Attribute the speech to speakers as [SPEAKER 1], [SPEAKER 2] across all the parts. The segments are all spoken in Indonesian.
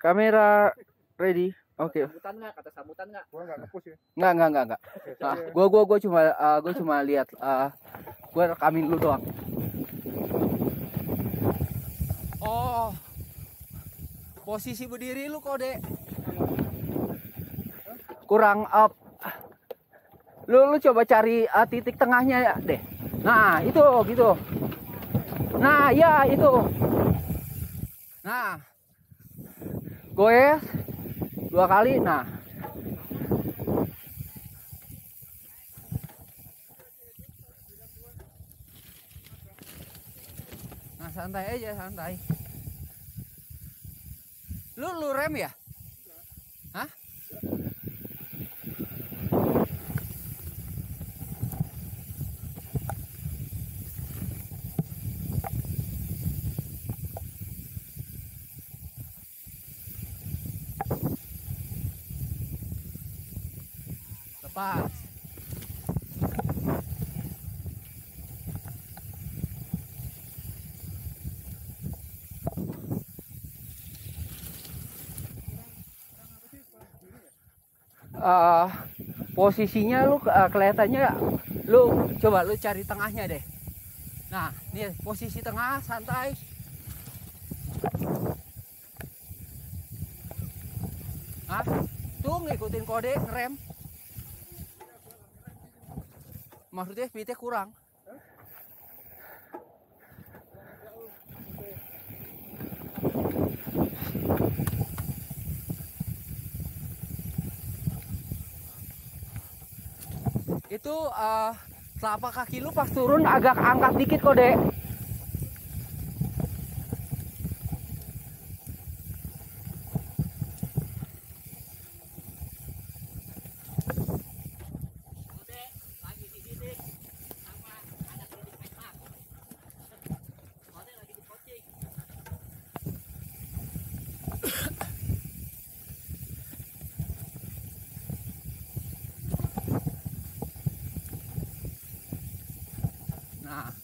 [SPEAKER 1] Kamera ready. Oke.
[SPEAKER 2] Sambutan nggak? Kata sambutan nggak?
[SPEAKER 3] Gua enggak ngepus ya.
[SPEAKER 1] Enggak, enggak, enggak, enggak. Ah, gua gua gua cuma ah, gua cuma lihat ah, gua rekamin lu doang. Oh. Posisi berdiri lu kode. Kurang up. Lu lu coba cari ah, titik tengahnya ya deh. Nah, itu gitu. Nah, ya itu. Nah. Goes dua kali. Nah. Nah, santai aja, santai. Lu lu rem ya? Hah? Lepas. eh posisinya lu eh, kelihatannya lu coba lu cari tengahnya deh. Nah, nih posisi tengah santai. Hah? Tuh ngikutin kode ngerem. Maksudnya speednya kurang. itu eh telapak kaki lu pas turun agak angkat dikit kok dek nah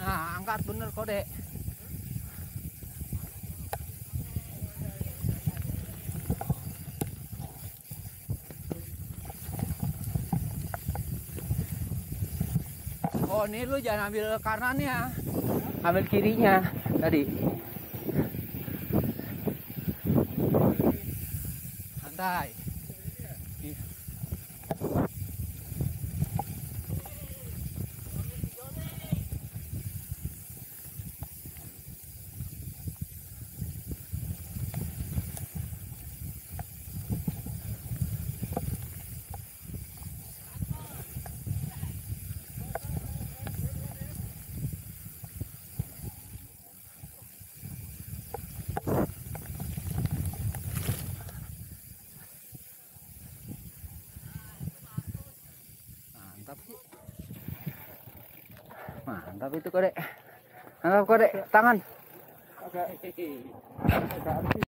[SPEAKER 1] nah angkat bener kok dek Oh ini lu jangan ambil kanannya Ambil kirinya Tadi. Santai Mantap itu kode Mantap kode Tangan